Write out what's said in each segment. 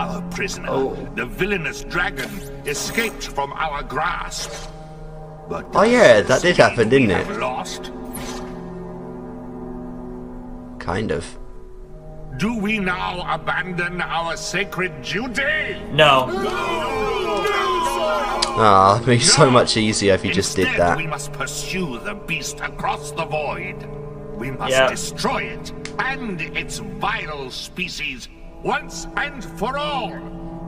our prisoner. Oh. The villainous dragon escaped from our grasp. But Oh, yeah, that did happen, didn't it? Lost. Kind of. Do we now abandon our sacred duty? No. Ah, it'd be so much easier if you just did that. we must pursue the beast across the void. We must Yeah. destroy it and its vile species once and for all.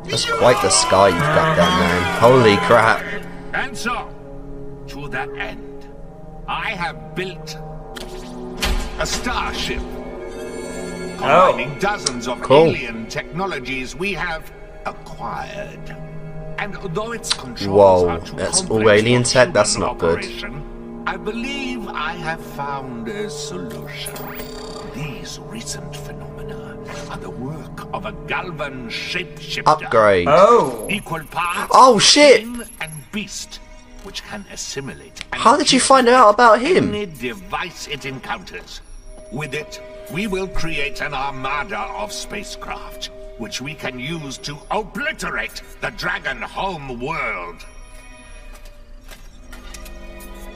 That's quite the scar you've got there, man. Holy crap. And so, to that end, I have built a starship combining oh. dozens of Cool. alien technologies we have acquired. And though its controls Whoa, are too that's all alien tech? That's not good. operation, I believe I have found a solution. These recent phenomena are the work of a Galvan shapeshifter Upgrade. Oh. equal parts Oh, shit! and beast, which can assimilate. How did you find out about him? Any device it encounters. With it, we will create an armada of spacecraft, which we can use to obliterate the Dragon home world.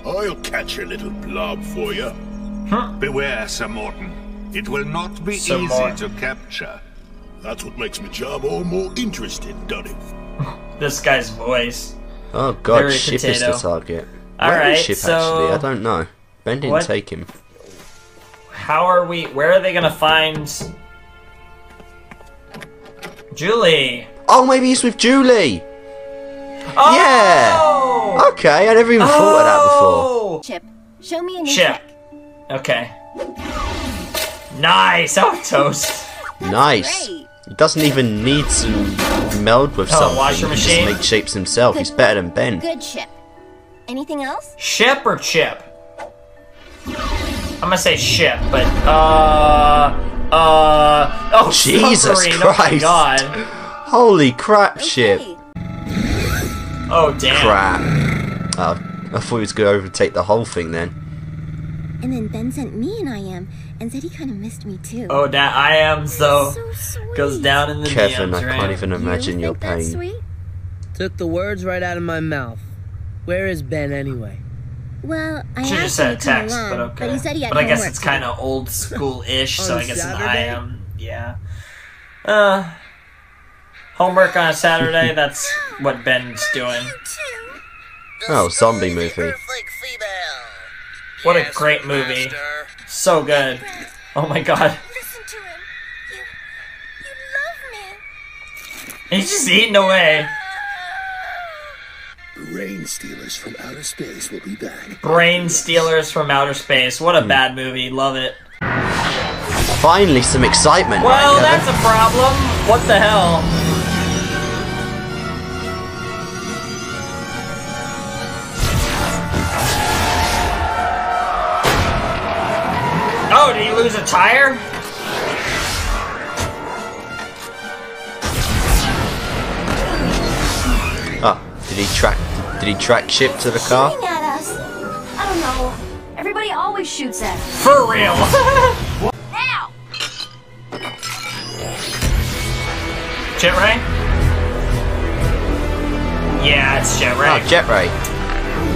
I'll catch a little blob for you. Huh. Beware, Sir Morton. It will not be Sir easy Morton. to capture. That's what makes my job all more interesting, doesn't it? This guy's voice. Oh god, Very ship is the target. All Where is ship so- actually? I don't know. Ben didn't What? take him. How are we? Where are they gonna find Julie? Oh, maybe he's with Julie! Oh! Yeah! Okay, I never even thought of that before. Oh! Chip, show me a new Chip. trick. Okay. Nice. Oh, toast. Nice. Great. He doesn't even need to meld with Oh, something. washer he machine? just make shapes himself. He's better than Ben. Good ship. Anything else? Ship or chip? I'm gonna say ship, but uh, uh. Oh, Jesus submarine, Oh my Christ. god. Holy crap, ship. Oh damn. Crap. Oh, I thought he was going to overtake the whole thing then. And then Ben sent me an IM and said he kind of missed me too. Oh, that I am so so sweet. goes down in the Kevin, DMs, I right? can't even You imagine your think that's pain. Sweet? Took the words right out of my mouth. Where is Ben anyway? Well, I Should asked just said him a text, along, but okay. but he said he had But I guess it's kind of old school-ish, so I guess an I am. Yeah. Uh, homework on a Saturday. That's what Ben's doing. Oh, zombie movie. What a great movie. So good. Oh my god. Listen to him. You, you love me. He's just eating away. Brain Stealers from outer space will be back. Brain Stealers from Outer Space. What a hmm. bad movie. Love it. Finally, some excitement. Well, right, that's a problem. What the hell? Oh, did he lose a tire? Oh, did he track? Did he track ship to the car? Shooting at us. I don't know. Everybody always shoots at us. For real. Now! Jet Ray? Yeah, it's Jet Ray. Oh, Jet Ray.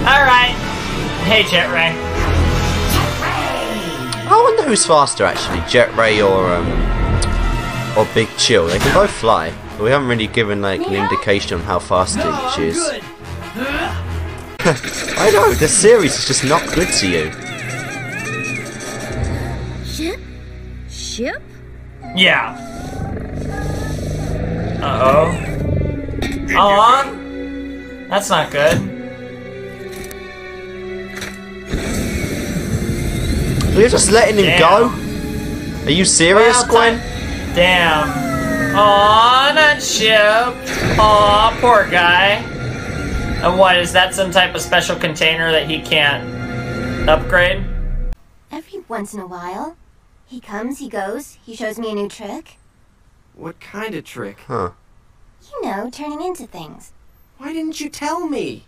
Alright. Hey, Jet Ray. I wonder who's faster actually, Jet Ray or um or Big Chill. They can both fly, but we haven't really given like an indication on how fast each is. I know the series is just not good to you. Ship? Ship? Yeah. Uh oh. Aw. That's not good. You're just letting him Damn. go. Are you serious, Well, Gwen? Damn. Aw, not ship. Aw, poor guy. And what, is that some type of special container that he can't upgrade? Every once in a while. He comes, he goes, he shows me a new trick. What kind of trick? Huh. You know, turning into things. Why didn't you tell me?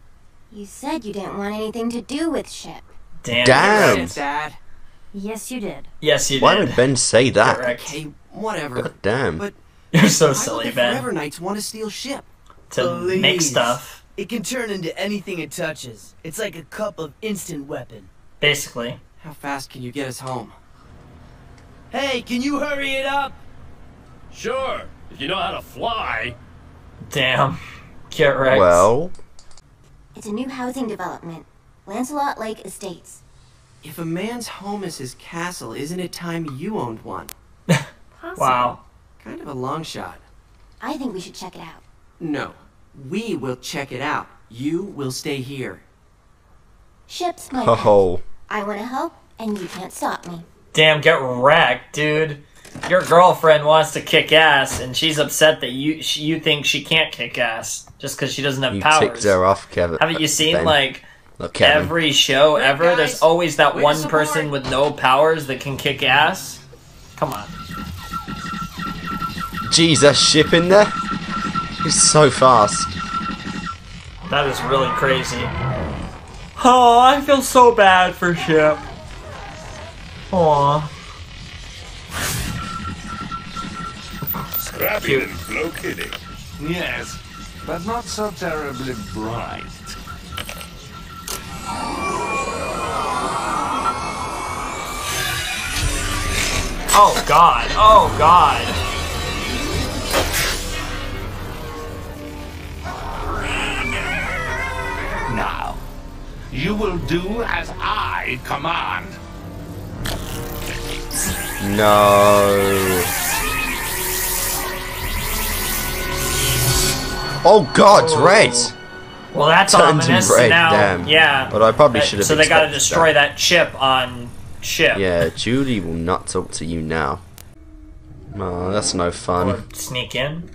You said you didn't want anything to do with ship. Damn. Damn. Dad. Yes, you did. Yes, you Why did. Why would Ben say that? Correct. Okay, whatever. God damn. But You're so Why silly, would the Ben. Forever Knights want to steal ship? To make stuff, It can turn into anything it touches. It's like a cup of instant weapon. basically. How fast can you get us home? Hey, can you hurry it up? Sure, if you know how to fly. Damn. Get wrecked. Well, It's a new housing development. Lancelot Lake Estates. If a man's home is his castle, isn't it time you owned one? Wow. Kind of a long shot. I think we should check it out. No. We will check it out. You will stay here. Ships, my pet. oh, I want to help, and you can't stop me. Damn, get wrecked, dude. Your girlfriend wants to kick ass, and she's upset that you she, you think she can't kick ass just because she doesn't have you powers. ticked her off, Kevin. Haven't you uh, seen Ben. like Look, Kevin. every show ever? guys. There's always that one person with no powers that can kick ass. Come on. Jeez, that ship in there? He's so fast. That is really crazy. Oh, I feel so bad for Ship. Aw. Scrappy and no kidding. Yes, but not so terribly bright. Oh god, oh god. Now, you will do as I command. No. Oh God, oh. it's red. Well, that's Turned to ominous. red, now, damn. yeah. But I probably should have So they gotta destroy that. that. chip on ship. Yeah, Judy will not talk to you now. Oh, that's no Or fun. sneak in.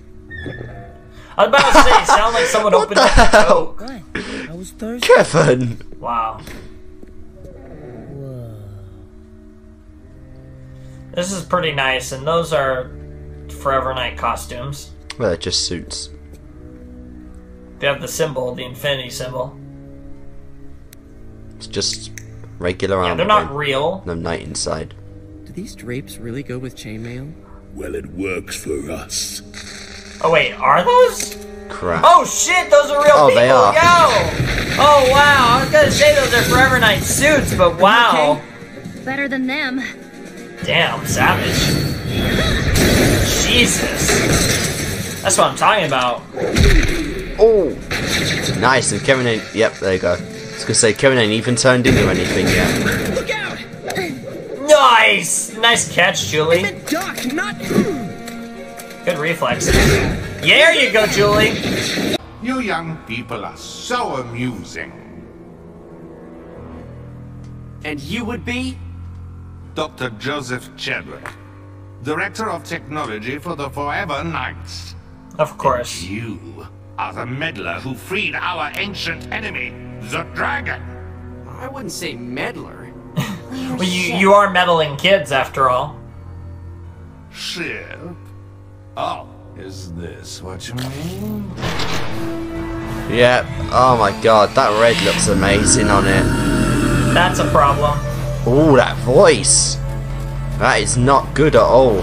I was about to say, it sound like someone What opened the up the hell? coat. What? I was thirsty. Kevin! Wow. Whoa. This is pretty nice, and those are Forever Knight costumes. Well, it just suits. They have the symbol, the infinity symbol. It's just regular Yeah, armor. they're not then. real. No knight inside. Do these drapes really go with chainmail? Well, it works for us. Oh wait, are those? Crap. Oh shit, those are real Oh, people. they are. Yo! Oh wow, I was gonna say those are Forever Knight suits, but wow. Better than them. Damn, savage. Jesus. That's what I'm talking about. Oh! Nice, and Kevin ain't. Yep, there you go. I was gonna say, Kevin ain't even turned into anything yet. Look out! Nice! Nice catch, Julie. Doc, not. Good reflexes. There you go, Julie. You young people are so amusing. And you would be? Dr. Joseph Chadwick, Director of Technology for the Forever Knights. Of course. You are the meddler who freed our ancient enemy, the dragon. I wouldn't say meddler. Well, you, you are meddling kids, after all. Ship? Oh, is this what you mean? Yep. Oh my god, that red looks amazing on it. That's a problem. Oh, that voice! That is not good at all.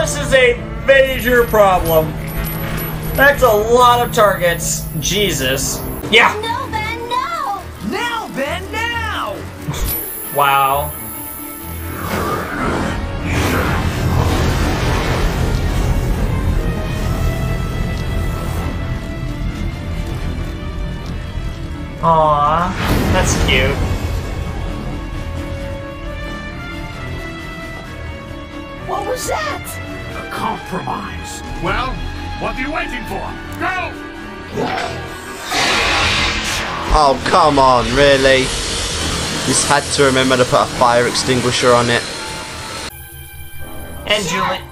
This is a major problem. That's a lot of targets. Jesus. Yeah. No, Ben, no! Now, Ben, now! Wow. Aww, that's cute. What was that? A compromise. Well, what are you waiting for? Go! Oh, come on, really? Just had to remember to put a fire extinguisher on it. And Julie.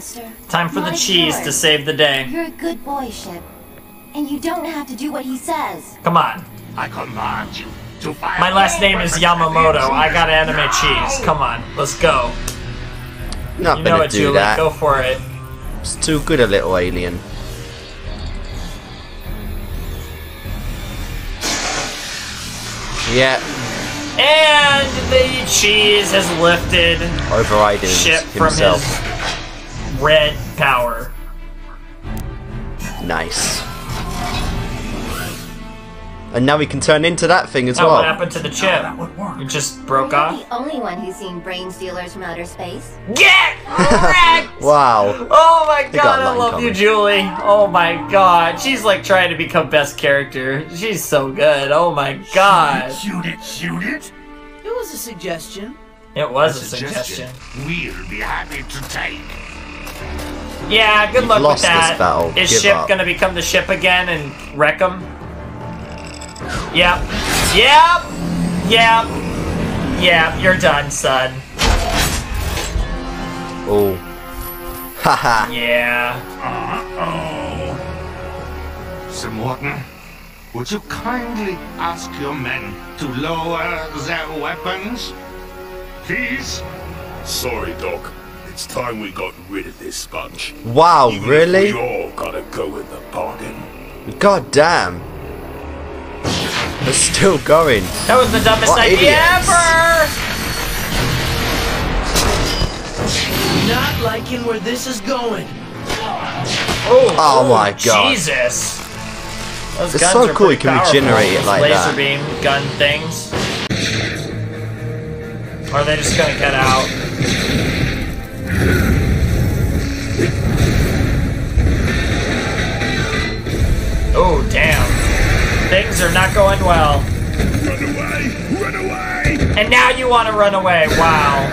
Monster. Time for the Not a cheese coward. to save the day. You're a good boy, Ship. And you don't have to do what he says. Come on. I command you to fire. My last name is Yamamoto. I got anime now. cheese. Come on, let's go. Not You know gonna it, do Julie. that. Go for it. It's too good a little alien. Yeah, And the cheese has lifted overriding ship from himself. his red power. Nice. And now we can turn into that thing as Oh, what happened to the chip? Oh, it just broke off. the only one who's seen brain stealers from outer space. Get wrecked! Wow. Oh my got god, I line love you. Julie. Oh my god. She's like trying to become best character. She's so good. Oh my god. Shoot it, shoot it. It was a suggestion. It was a suggestion. We'll be happy to take. Yeah, good You've luck with lost this battle. Is Give ship up. gonna become the ship again and wreck him? Yep. Yep. Yep. Yep. You're done, son. Oh. Haha. Yeah. Uh-oh. Sir Morton, would you kindly ask your men to lower their weapons? Please? Sorry, Doc. It's time we got rid of this sponge. Wow, Even really? We all gotta go in the bargain. God damn. They're still going. That was the dumbest What idea idiots. ever! Not liking where this is going. Oh, Oh my God. Jesus. Those It's guns so are cool you can powerful, regenerate it those like laser that. beam gun things. Or are they just gonna get out? Oh, damn. Things are not going well. Run away! Run away! And now you want to run away. Wow.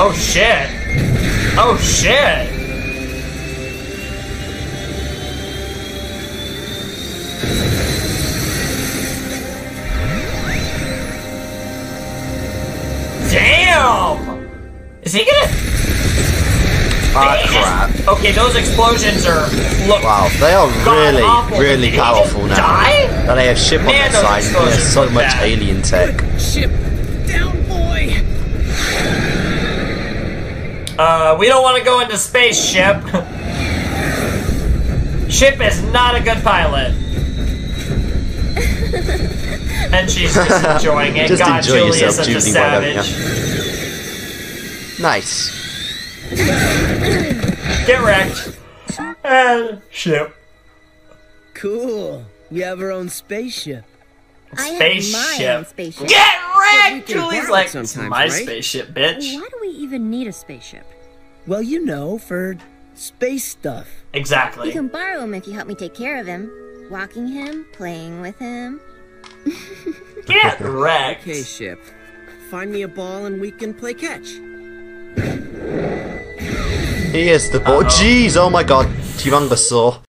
Oh, shit. Oh, shit. Is he gonna? Ah, crap. Okay, those explosions are look. Wow, they are really, awful. really Did powerful now. die? Now they have ship on Man, their side. and There's so much bad. alien tech. Ship down, boy. Uh, we don't want to go into space, Ship. Ship is not a good pilot. and she's just enjoying it. Just God, enjoy Julie yourself, is such a Julie, why savage. Nice. Get wrecked. And Ship. Cool. We have our own spaceship. I have my own Spaceship. spaceship. Get we wrecked! can Julie's borrow like, it it's my right?" spaceship, bitch. Why do we even need a spaceship? Well, you know, for space stuff. Exactly. You can borrow him if you help me take care of him. Walking him, playing with him. Get wrecked. Okay, ship. Find me a ball and we can play catch. He is the ball. Jeez, oh my god. Humungousaur.